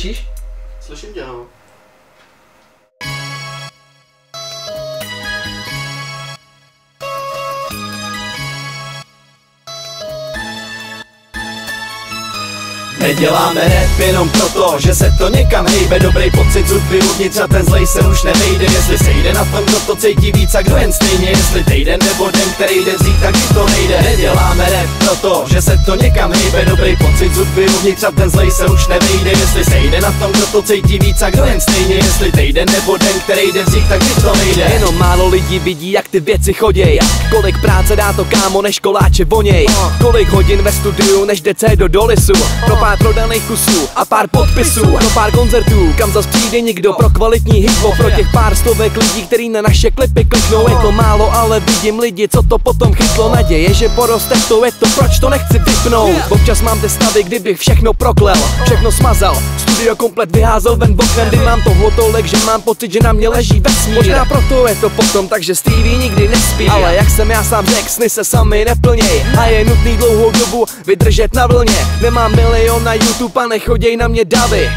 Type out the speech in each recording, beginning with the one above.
Slyšíš? Slyším tě, no. Neděláme rap jenom proto, že se to někam hejbe. Dobrý pocit zudby uvnitř a ten zlej se už nevejde. Jestli se jde na tom, kdo to cítí víc a kdo jen stejně. Jestli týden nebo den, který jde vzít, tak to nejde. Neděláme rap proto, že se to někam hejbe. Dobrý pocit zudby uvnitř a ten zlej se už nevejde. Jestli se jde na tom, kdo to cítí víc a kdo jen stejně. Jestli týden nebo den, který jde vzít, tak to nejde. Jenom málo lidí vidí, jak ty věci choděj Kolik práce dá to kámo, než koláče voněj Kolik hodin ve studiu, než jde do dolisu. Pro pár prodaných kusů a pár podpisů. Pro pár koncertů, kam zas přijde někdo Pro kvalitní hip pro těch pár stovek lidí, který na naše klipy kliknou. Je to málo, ale vidím lidi, co to potom chytlo. Naděje, že poroste to, je to, proč to nechci vypnout? Občas mám ty stavy, kdybych všechno proklel. Všechno smazal, studio komplet vyházel ven oknem. Kdy mám toho tolik, že mám pocit, že na mě leží vesmír. Možná proto je to potom, takže Stevie nikdy nespí. Ale jak jsem já sám řekl, sny se sami neplněj. A je nutný dlouhou dobu vydržet na vlně. Nemám milion na YouTube a nechoděj na mě davy.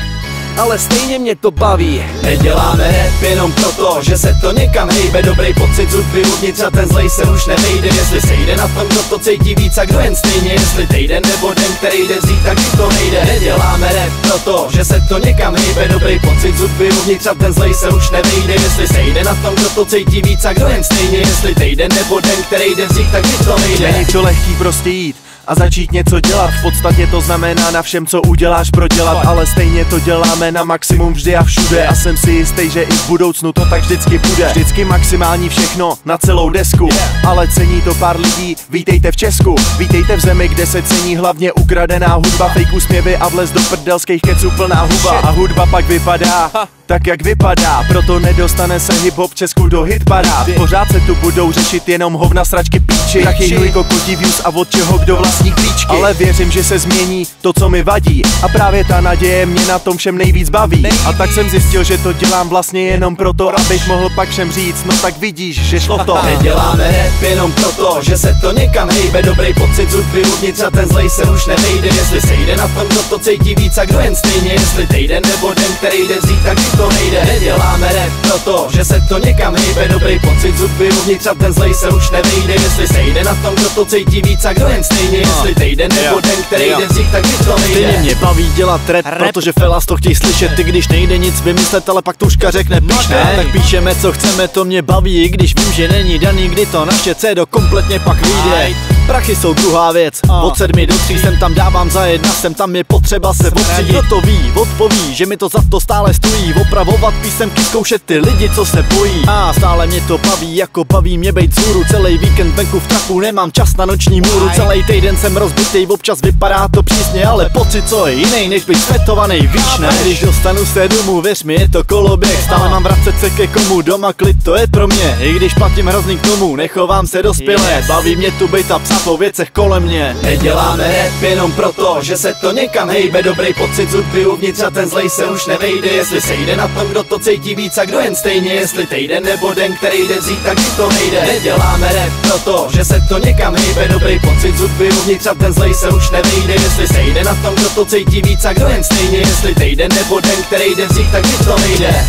Ale stejně mě to baví. Neděláme rap jenom proto, že se to někam hejbe. Dobrý pocit zudby uvnitř a ten zlej se už nevejde. Jestli se jde na tom, kdo to cítí víc a kdo jen stejně. Jestli týden nebo den, který jde vzít, tak to nejde. Neděláme rap proto, že se to někam hejbe. Dobrý pocit zudby uvnitř a ten zlej se už nevejde. Jestli se jde na tom, kdo to cítí víc a kdo jen stejně. Jestli týden nebo den, který jde vzít, tak to nejde. Není to lehký prostě jít a začít něco dělat. V podstatě to znamená na všem, co uděláš prodělat Ale stejně to děláme na maximum vždy a všude. A jsem si jistý, že i v budoucnu to tak vždycky bude. Vždycky maximální všechno na celou desku. Ale cení to pár lidí, vítejte v Česku. Vítejte v zemi, kde se cení hlavně ukradená hudba Fake úsměvy a vles do prdelských keců plná huba. A hudba pak vypadá tak jak vypadá Proto nedostane se hip-hop Česku do hitparád Pořád se tu budou řešit jenom hovna sračky píči. Prachy, hnůj, kokotí views a od čeho kdo vlastní klíčky. Ale věřím, že se změní to, co mi vadí. A právě ta naděje mě na tom všem nejvíc baví. A tak jsem zjistil, že to dělám vlastně jenom proto Abych mohl pak všem říct, no tak vidíš, že šlo to. Neděláme rap jenom proto, že se to někam hejbe. Dobrý pocit zudby uvnitř a ten zlej se už nevejde. Jestli se jde na tom, kdo to cítí víc a kdo jen stejně Jestli týden nebo den, který jde vzít, tak to nejde. Neděláme rap proto, že se to někam hejbe. Dobrý pocit zudby uvnitř a ten zlej se už nevejde. Jestli se jde na tom, kdo to cítí víc a kdo jen stejně. Jestli týden nebo den, který jde vzít, tak to nejde. Stejně mě baví dělat rap, rap, protože felas to chtějí slyšet. Ty když nejde nic vymyslet, ale pak tuška řekne píš ne Tak píšeme co chceme, to mě baví I když vím, že není daný, kdy to naše do kompletně pak vyjde Prachy jsou druhá věc, od sedmi do tří jsem tam dávám za jedna, jsem tam je potřeba se opřít Kdo to ví, odpoví, že mi to za to stále stojí. Opravovat písemky, zkoušet ty lidi, co se bojí. A stále mě to baví, jako baví mě bejt zůru Celý víkend venku v traku, nemám čas na noční můru. Celý týden jsem rozbitý, občas vypadá to přísně Ale pocit, co je jiný, než být svetovaný, víš ne? Když dostanu se domů, věř mi, je to koloběh. Stále mám vracet se ke komu, doma klid, to je pro mě. I když platím hrozný k tomu, nechovám se dospělé. Baví mě tu bejt a psa po věcech kolem mě. Neděláme rap jenom proto, že se to někam hejbe. Dobrý pocit zudby uvnitř a ten zlej se už nevejde. Jestli se jde na tom, kdo to cítí víc a kdo jen stejně. Jestli týden nebo den, který jde vzít, tak to nejde. Neděláme rap proto, že se to někam hejbe. Dobrý pocit zudby uvnitř a ten zlej se už nevejde. Jestli se jde na tom, kdo to cítí víc a kdo jen stejně. Jestli týden nebo den, který jde vzít, tak to nejde